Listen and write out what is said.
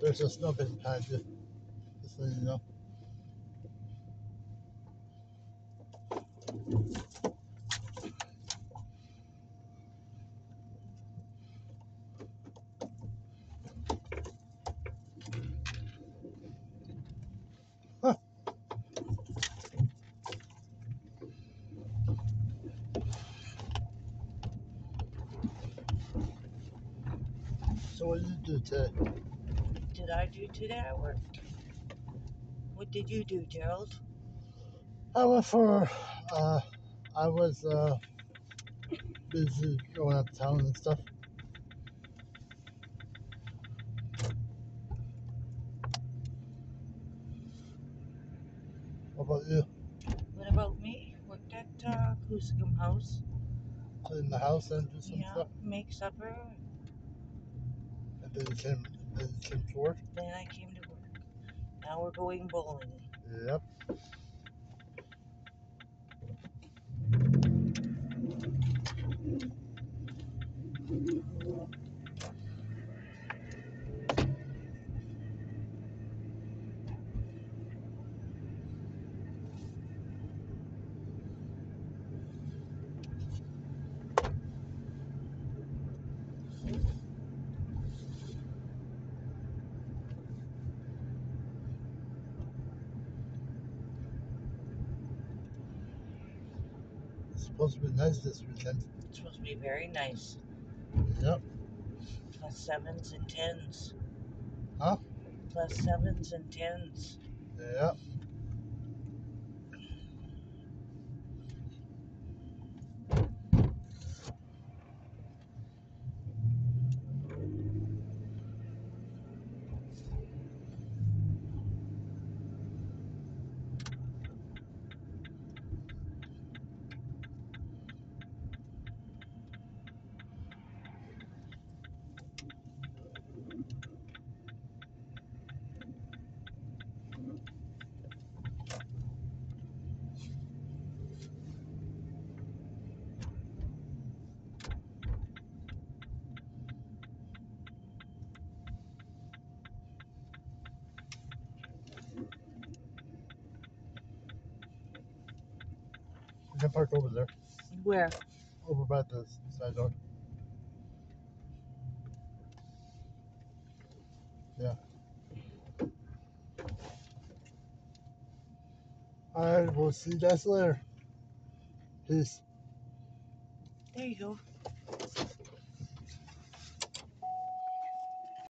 There's a snow behind you. Just so you know. Huh. So what did you do today? Did I do today? I worked. What did you do, Gerald? I went for uh I was uh busy going out of town and stuff. What about you? What about me? Worked at uh, Cusicum House. Clean the house and do some Yeah, stuff? make supper. And then came then came to work? Then I came to work. Now we're going bowling. Yep. It's supposed to be nice this weekend. It's supposed to be very nice. Yep. Plus sevens and tens. Huh? Plus sevens and tens. Yep. Can park over there. Where? Over by the side door. Yeah. Alright, we'll see you guys later. Peace. There you go.